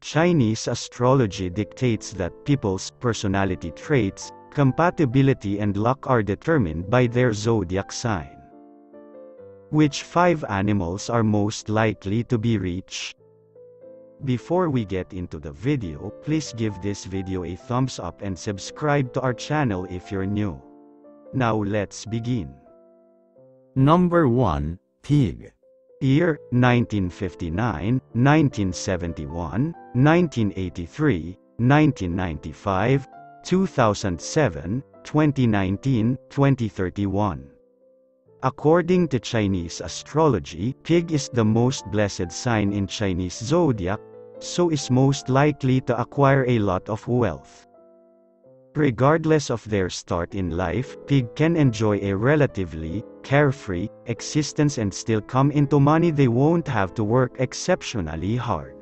Chinese astrology dictates that people's personality traits, compatibility and luck are determined by their zodiac sign. Which five animals are most likely to be rich? Before we get into the video, please give this video a thumbs up and subscribe to our channel if you're new. Now let's begin. Number 1, Pig. Year, 1959, 1971, 1983, 1995, 2007, 2019, 2031. According to Chinese astrology, pig is the most blessed sign in Chinese zodiac, so is most likely to acquire a lot of wealth. Regardless of their start in life, pig can enjoy a relatively carefree existence and still come into money they won't have to work exceptionally hard.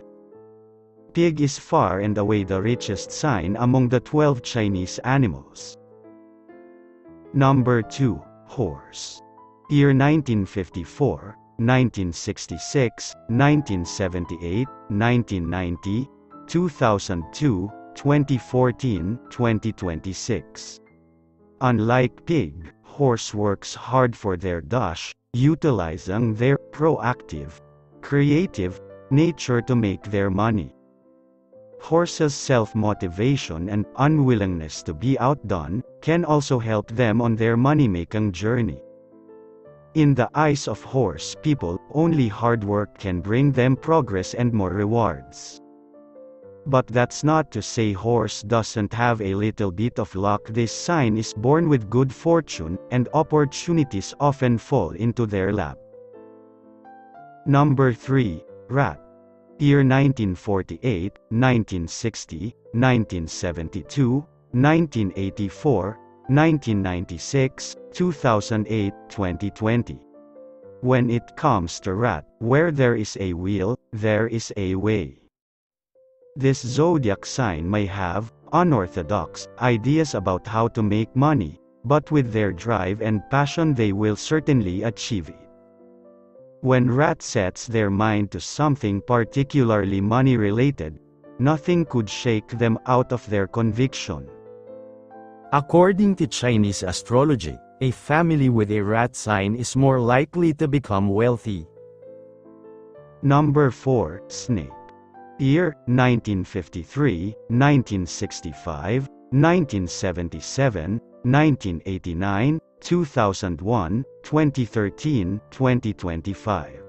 Pig is far and away the richest sign among the 12 Chinese animals. Number 2. Horse. Year 1954, 1966, 1978, 1990, 2002, 2014, 2026. Unlike pig, horse works hard for their dash, utilizing their proactive, creative nature to make their money. Horses' self-motivation and unwillingness to be outdone can also help them on their money-making journey. In the eyes of horse people, only hard work can bring them progress and more rewards. But that's not to say horse doesn't have a little bit of luck this sign is born with good fortune, and opportunities often fall into their lap. Number 3. Rat. Year 1948, 1960, 1972, 1984, 1996, 2008, 2020. When it comes to rat, where there is a wheel, there is a way. This zodiac sign may have unorthodox ideas about how to make money, but with their drive and passion they will certainly achieve it. When rat sets their mind to something particularly money related, nothing could shake them out of their conviction. According to Chinese astrology, a family with a rat sign is more likely to become wealthy. Number 4. Snake. Year 1953, 1965, 1977, 1989, 2001, 2013, 2025.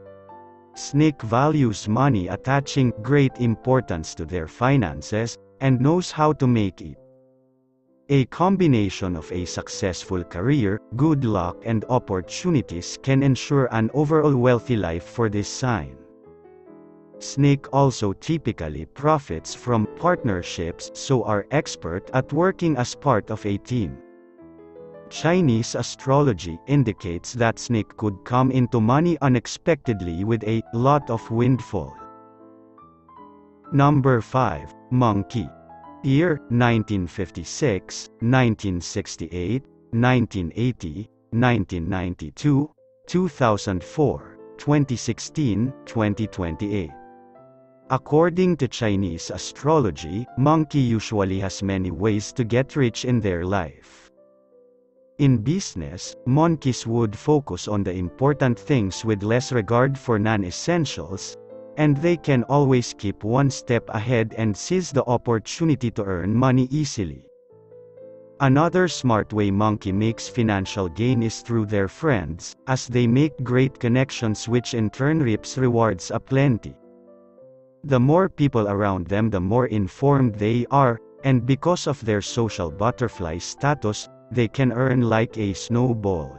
Snake values money attaching great importance to their finances, and knows how to make it. A combination of a successful career, good luck and opportunities can ensure an overall wealthy life for this sign. Snake also typically profits from partnerships so are expert at working as part of a team. Chinese astrology indicates that snake could come into money unexpectedly with a lot of windfall. Number 5. Monkey Year 1956, 1968, 1980, 1992, 2004, 2016, 2028. According to Chinese astrology, monkey usually has many ways to get rich in their life. In business, monkeys would focus on the important things with less regard for non-essentials, and they can always keep one step ahead and seize the opportunity to earn money easily. Another smart way Monkey makes financial gain is through their friends, as they make great connections which in turn reaps rewards aplenty. The more people around them the more informed they are, and because of their social butterfly status, they can earn like a snowball.